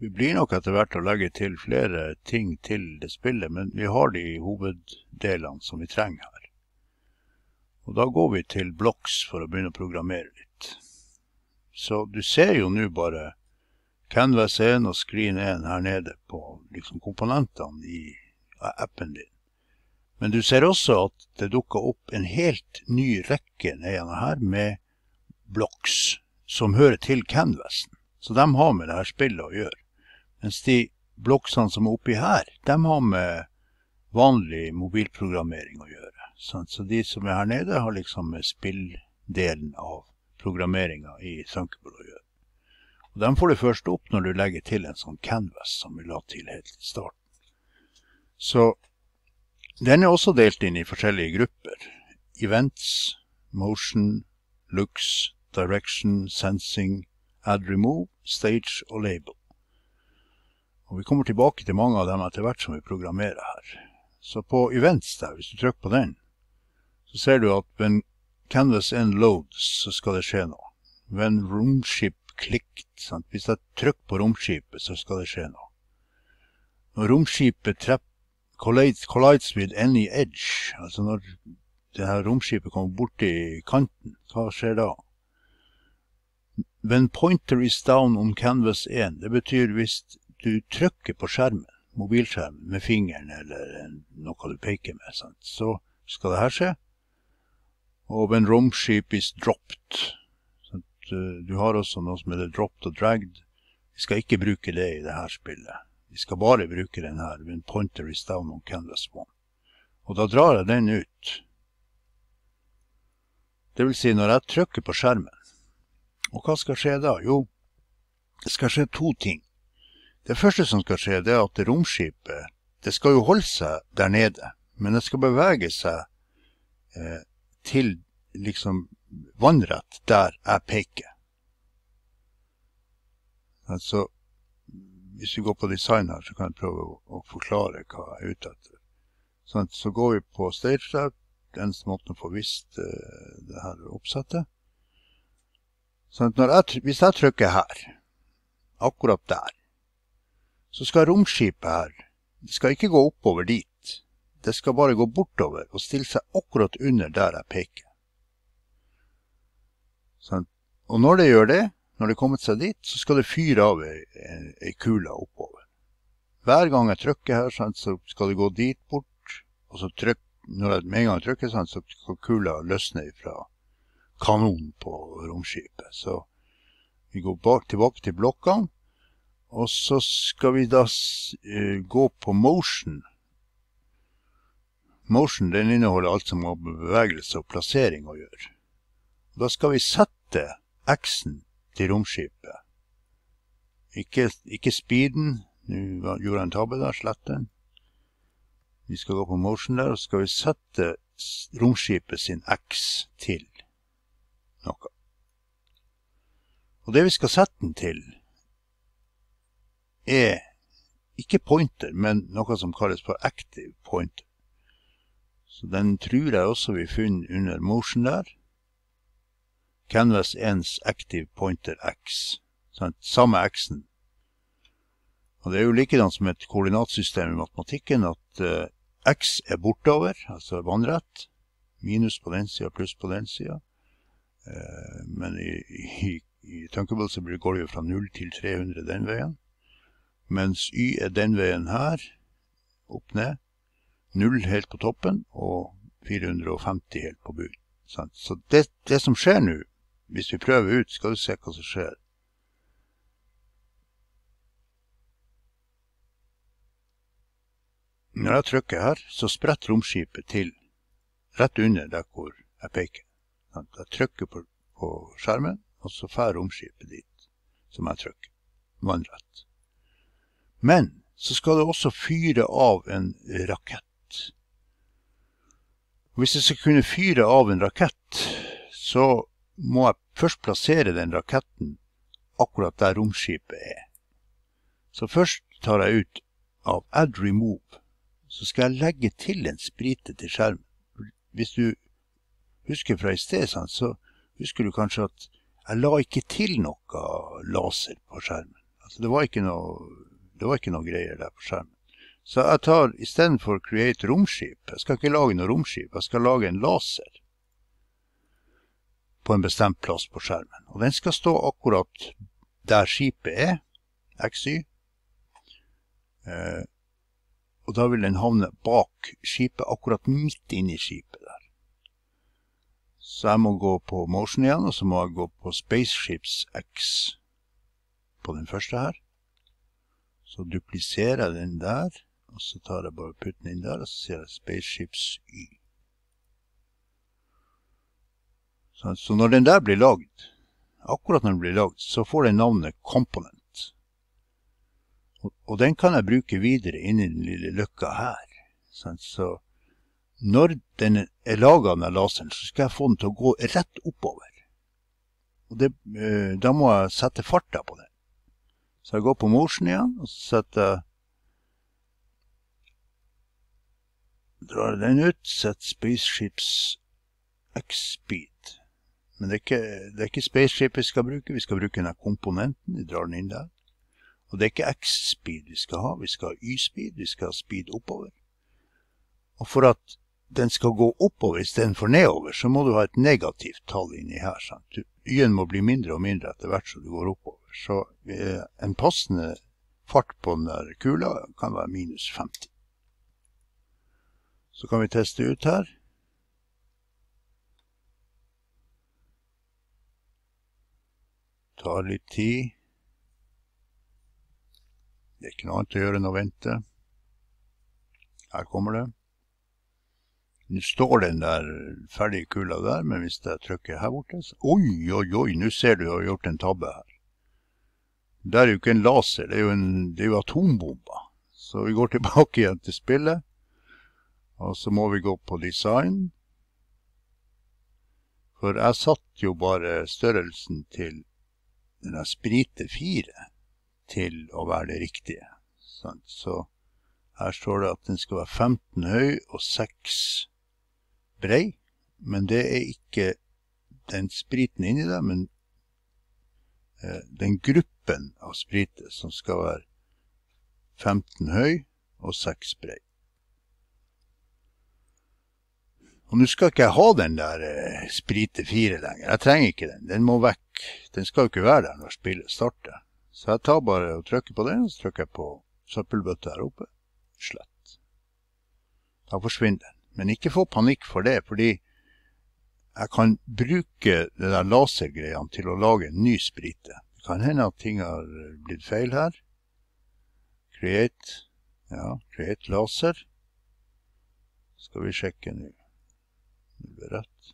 Vi blir nok etter hvert å legge til flere ting til det spillet, men vi har de hoveddelene som vi trenger her. Og da går vi til blocks for å begynne å programmere litt. Så du ser jo nå bare Canvas 1 og Screen 1 her nede på liksom komponentene i appen din. Men du ser også at det dukker opp en helt ny rekke nede her med blocks som hører til Canvasen. Så de har med det her spillet å gjøre. Mens de bloksene som er oppi her, de har med vanlig mobilprogrammering å gjøre. Så de som er her nede, har liksom med spilldelen av programmeringa i Thunkable å gjøre. Og De får du først opp når du legger til en sånn canvas som vi la til helt i starten. Så den er også delt inn i forskjellige grupper. Events, motion, looks, direction, sensing, add remove, stage og label. Og Vi kommer tilbake til mange av dem etter hvert som vi programmerer her. Så på events der, hvis du trykker på den, så ser du at when canvas end loads, så skal det skje noe. When romskip clicked, sant? hvis jeg trykker på romskipet, så skal det skje noe. Når romskipet trepp, collides, collides with any edge, altså når det her romskipet kommer borti kanten, hva skjer da? When pointer is down on canvas 1, det betyr hvis du trykker på skjermen, mobilskjermen med fingeren eller noe du peker med, sant? så skal det her skje. Og when romship is dropped sant? Du har også noe som heter dropped og dragged. Vi skal ikke bruke det i dette spillet. Vi skal bare bruke den her when pointer is down on canvas 1. Og da drar jeg den ut. Det vil si når jeg trykker på skjermen. Og hva skal skje da? Jo, det skal skje to ting. Det første som skal skje, det er at romskipet det skal jo holde seg der nede, men det skal bevege seg eh, til liksom vannrett der jeg peker. Altså, hvis vi går på design her, så kan jeg prøve å, å forklare hva jeg er ute etter. Sånn, så går vi på stage eneste måten å få visst eh, det her oppsettet. Sånn, jeg, hvis jeg trykker her, akkurat der, så skal romskipet her det skal ikke gå oppover dit. Det skal bare gå bortover og stille seg akkurat under der jeg peker. Sånn. Og når det gjør det, når det er kommet seg dit, så skal det fyre av ei, ei kule oppover. Hver gang jeg trykker her, sånn, så skal det gå dit bort. Og så trykk, når jeg med en gang trykker, sånn, så skal kula løsne fra kanonen på romskipet. Så vi går bak, tilbake til blokkene. Og så skal vi da uh, gå på motion. Motion den inneholder alt som har med bevegelse og plassering å gjøre. Da skal vi sette X-en til romskipet. Ikke, ikke speeden. Nå gjorde jeg en tabbe der, slett den. Vi skal gå på motion der, og så skal vi sette romskipet sin X til noe. Og det vi skal sette den til, er ikke pointer, men noe som kalles for active pointer. Så den tror jeg også vi finner under motion der. Canvas 1s active pointer X. Sånn, samme X-en. Og det er jo likedan som et koordinatsystem i matematikken, at uh, X er bortover, altså vannrett. Minus på den sida, pluss på den sida. Uh, men i, i, i Tunkable så går det jo fra 0 til 300 den veien mens Y er den veien her, opp ned. Null helt på toppen og 450 helt på bunnen. Så det, det som skjer nå, hvis vi prøver ut, skal du se hva som skjer. Når jeg trykker her, så spretter romskipet til rett under der hvor jeg peker. Jeg trykker på, på skjermen, og så fer romskipet dit som jeg trykker. Vannrett. Men så skal det også fyre av en rakett. Hvis jeg skal kunne fyre av en rakett, så må jeg først plassere den raketten akkurat der romskipet er. Så først tar jeg ut av add remove. Så skal jeg legge til en sprite til skjermen. Hvis du husker fra i sted, så husker du kanskje at jeg la ikke til noe laser på skjermen. Altså, det, var ikke noe, det var ikke noe greier der på skjermen. Så jeg tar istedenfor create romskip, jeg skal ikke lage noe romskip, jeg skal lage en laser på en bestemt plass på skjermen. Og den skal stå akkurat der skipet er, XY. Eh, og da vil den havne bak skipet, akkurat midt inni skipet der. Så jeg må gå på motion igjen, og så må jeg gå på spaceships X på den første her. Så dupliserer jeg den der, og så tar jeg bare putten inn der, og så sier jeg spaceships Y. Så når den der blir lagd, akkurat når den blir lagd, så får den navnet Component. Og, den kan jeg bruke videre inni den lille løkka her. Så når den er laga, den laseren, så skal jeg få den til å gå rett oppover. Og det, eh, da må jeg sette farta på den. Så jeg går på motion igjen, og så setter jeg Drar den ut, setter Spaceships X-speed. Men det er, ikke, det er ikke spaceship vi skal bruke, vi skal bruke denne komponenten. Vi drar den inn der. Og det er ikke X-speed vi skal ha, vi skal ha Y-speed, vi skal ha speed oppover. Og for at den skal gå oppover istedenfor nedover, så må du ha et negativt tall inni her. Y-en må bli mindre og mindre etter hvert som du går oppover. Så eh, en passende fart på den der kula kan være minus 50. Så kan vi teste ut her. Tar litt tid. Det er ikke noe annet å gjøre enn å vente. Her kommer det. Nå står den der ferdige kula der, men hvis jeg trykker her borte så, Oi, oi, oi, nå ser du jeg har gjort en tabbe her. Det er jo ikke en laser, det er jo, en, det er jo atombomber. Så vi går tilbake igjen til spillet. Og så må vi gå på design. For jeg satt jo bare størrelsen til denne sprite 4 til å være det riktige. Så her står det at den skal være 15 høy og 6 brei, men det er ikke den spriten inni der, men eh, den gruppen av spritet, som skal være 15 høy og 6 brei. Og nå skal ikke jeg ha den der eh, sprite 4 lenger. Jeg trenger ikke den. Den må vekk. Den skal jo ikke være der når spillet starter. Så jeg tar bare og trykker på den, og så trykker jeg på søppelbøtta her oppe. Slett. Da forsvinner den. Men ikke få panikk for det, fordi jeg kan bruke det der lasergreiene til å lage en ny sprite. Det kan hende at ting har blitt feil her. Create. Ja, create laser. Skal vi sjekke nå. Det blir rett.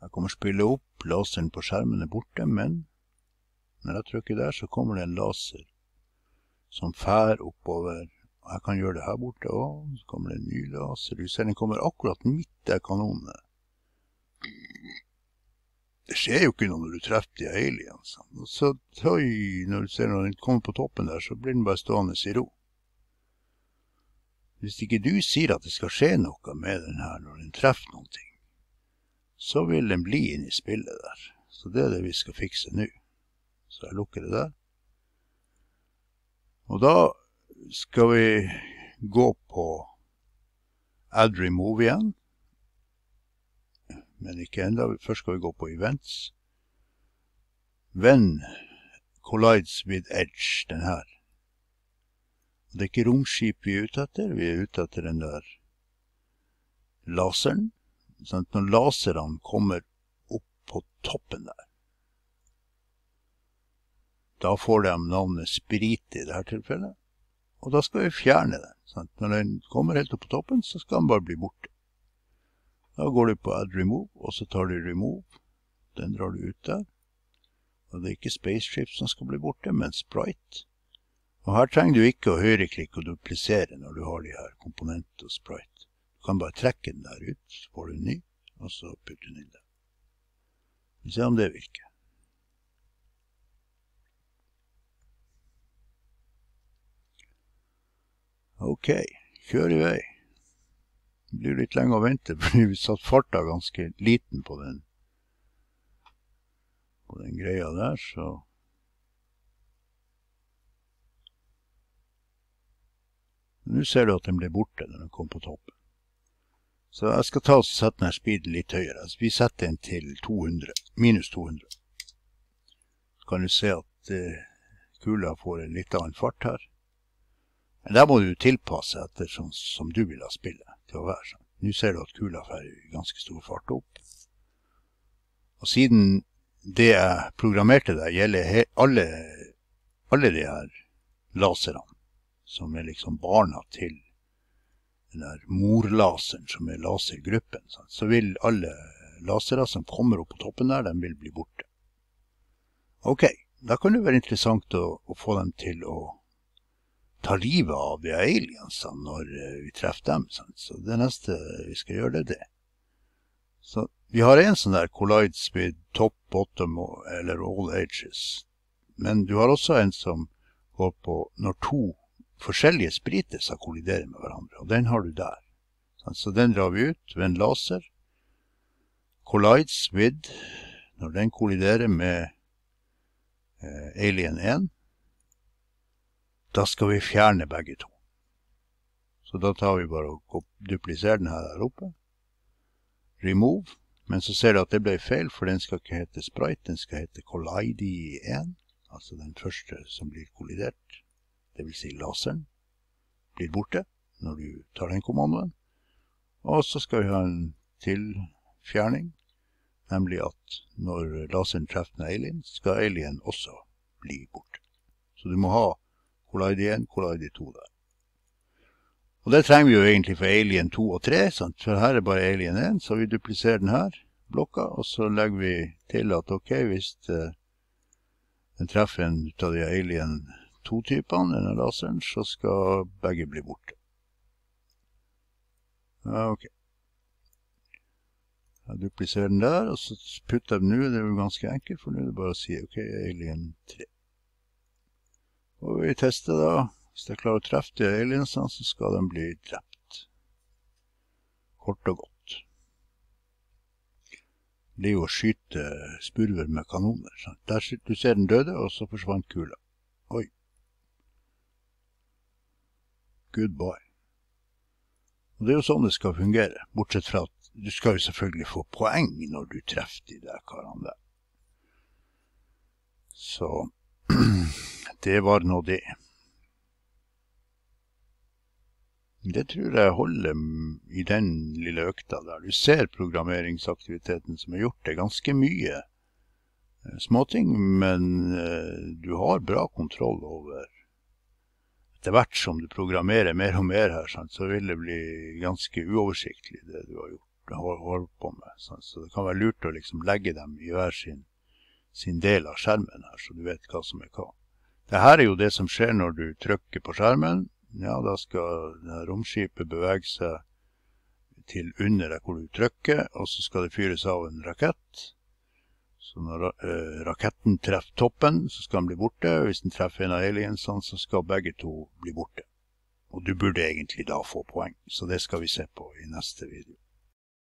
Jeg kommer spille opp, laseren på skjermen er borte, men når jeg trykker der, så kommer det en laser som fær oppover. Jeg kan gjøre det her borte òg. Så kommer det en ny laser. Du ser den kommer akkurat midt der kanonen er. Det skjer jo ikke noe når du treffer de aliensene. Så tøy, når du ser når den kommer på toppen der, så blir den bare stående i ro. Hvis ikke du sier at det skal skje noe med den her når den treffer noen ting, så vil den bli inne i spillet der. Så det er det vi skal fikse nå. Så jeg lukker det der. Og da skal vi gå på Add Remove igjen. Men ikke enda. Først skal vi gå på Events. When collides with edge, den her. Det er ikke romskip vi er ute etter. Vi er ute etter den der laseren. Sånn når laserne kommer opp på toppen der, da får de navnet Sprit i dette tilfellet. Og da skal vi fjerne den. Sant? Når den kommer helt opp på toppen, så skal den bare bli borte. Da går du på Add Remove, og så tar du Remove. Den drar du ut der. Og det er ikke Spaceship som skal bli borte, men Sprite. Og her trenger du ikke å høyreklikke og duplisere når du har de her komponentene og Sprite. Du kan bare trekke den der ut, så får du en ny, og så putter du den inn der. Vi ser om det virker. OK, kjør i vei. Det blir litt lenge å vente, fordi vi satt farta ganske liten på den, på den greia der, så Nå ser du at den ble borte når den kom på toppen. Så jeg skal ta og sette denne speeden litt høyere. Altså, vi setter den til 200, minus 200. Så kan du se at eh, kula får en litt annen fart her. Men der må du tilpasse etter sånn som du vil ha spillet til å være. sånn. Nå ser du at kula får ganske stor fart opp. Og siden det jeg programmerte der, gjelder alle, alle de her laserne, som er liksom barna til den der morlaseren som er lasergruppen, så vil alle lasere som kommer opp på toppen der, de vil bli borte. Ok, da kan det være interessant å, å få dem til å ta livet av de aliensene når eh, vi treffer dem. Sant? Så det neste vi skal gjøre, det er det. Så vi har en sånn der collide speed, top, bottom eller all ages. Men du har også en som går på når to forskjellige sprites kolliderer med hverandre. Og den har du der. Så den drar vi ut ved en laser. Collides with Når den kolliderer med eh, Alien 1, da skal vi fjerne begge to. Så da tar vi bare og dupliserer den her der oppe. Remove. Men så ser du at det ble feil, for den skal ikke hete Sprite, den skal hete Collide 1. Altså den første som blir kollidert dvs. Si laseren, blir borte når du tar den kommandoen. Og så skal vi ha en tilfjerning, nemlig at når laseren treffer en alien, skal alien også bli borte. Så du må ha Collide 1, Collide 2 der. Og det trenger vi jo egentlig for Alien 2 og 3, sant? for her er bare Alien 1, så vi dupliserer denne blokka, og så legger vi til at ok, hvis uh, den treffer en av de Alien to typene, denne laseren, så skal begge bli borte. Ok. Jeg dupliserer den der, og så putter jeg den nå. Det er jo ganske enkelt, for nå er det bare å si ok, alien 3. Og vi tester da. Hvis jeg klarer å treffe de aliensene, så skal de bli drept. Kort og godt. Det er jo å skyte spurver med kanoner. Sant? Der, du ser den døde, og så forsvant kula. Oi. Goodbye. Og Det er jo sånn det skal fungere, bortsett fra at du skal jo selvfølgelig få poeng når du treffer de der karene der. Så det var nå det. Det tror jeg holder i den lille økta der. Du ser programmeringsaktiviteten som er gjort. Det er ganske mye eh, småting, men eh, du har bra kontroll over etter hvert som du programmerer mer og mer her, sant, så vil det bli ganske uoversiktlig, det du har gjort, holdt på med. Sant. Så det kan være lurt å liksom legge dem i hver sin, sin, del av skjermen her, så du vet hva som er hva. Dette er jo det som skjer når du trykker på skjermen. Ja, da skal romskipet bevege seg til under der hvor du trykker, og så skal det fyres av en rakett. Så når uh, raketten treffer toppen, så skal den bli borte. og Hvis den treffer en av aliensene, så skal begge to bli borte. Og du burde egentlig da få poeng, så det skal vi se på i neste video.